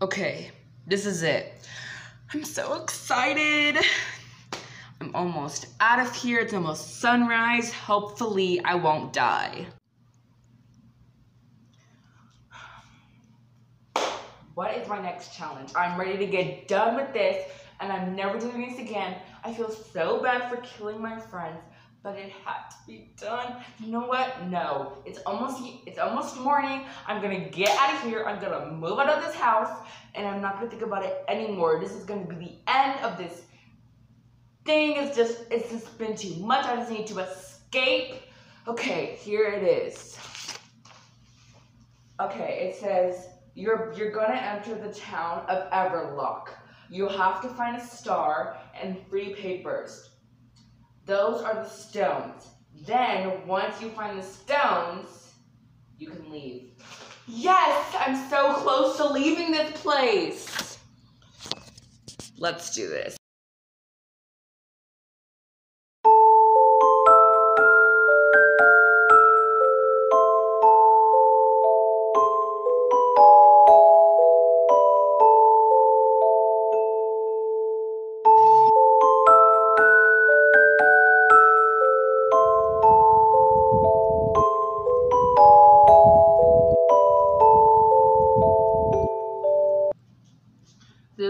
Okay, this is it. I'm so excited. I'm almost out of here. It's almost sunrise. Hopefully, I won't die. What is my next challenge? I'm ready to get done with this and I'm never doing this again. I feel so bad for killing my friends, but it had to be done. You know what? No. It's almost it's almost morning. I'm gonna get out of here. I'm gonna move out of this house and I'm not gonna think about it anymore. This is gonna be the end of this thing. It's just it's just been too much. I just need to escape. Okay, here it is. Okay, it says you're you're gonna enter the town of Everlock. You have to find a star and three papers. Those are the stones. Then once you find the stones, you can leave. Yes, I'm so close to leaving this place. Let's do this.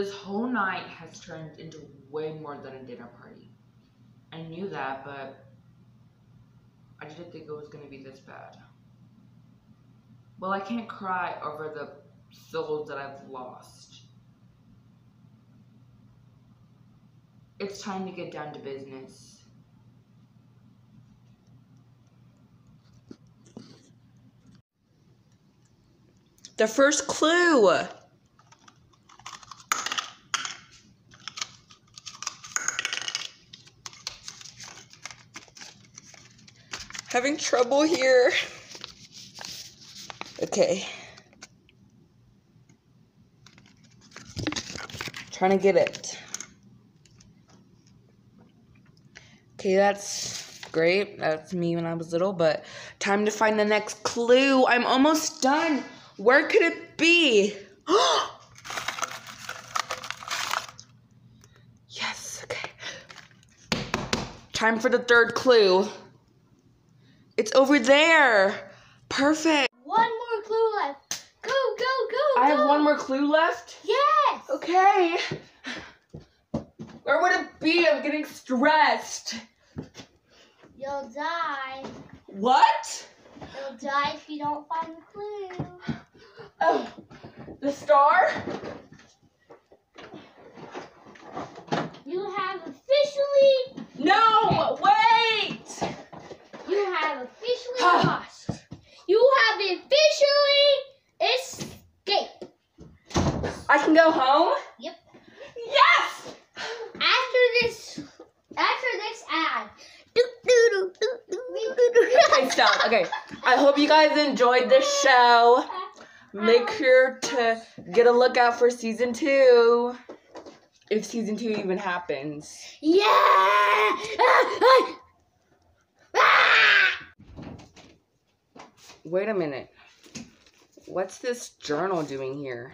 This whole night has turned into way more than a dinner party. I knew that, but I didn't think it was going to be this bad. Well, I can't cry over the souls that I've lost. It's time to get down to business. The first clue. Having trouble here. Okay. Trying to get it. Okay, that's great. That's me when I was little, but time to find the next clue. I'm almost done. Where could it be? yes, okay. Time for the third clue. It's over there. Perfect. One more clue left. Go, go, go. I have one more clue left. Yes. Okay. Where would it be? I'm getting stressed. You'll die. What? You'll die if you don't find the clue. Oh, the star? You have officially, No, wait. you have officially lost. You have officially escaped. I can go home? Yep. Yes! After this, after this ad. Okay, stop. Okay. I hope you guys enjoyed this show. Make sure to get a look out for season two. If season two even happens. Yeah. Wait a minute. What's this journal doing here?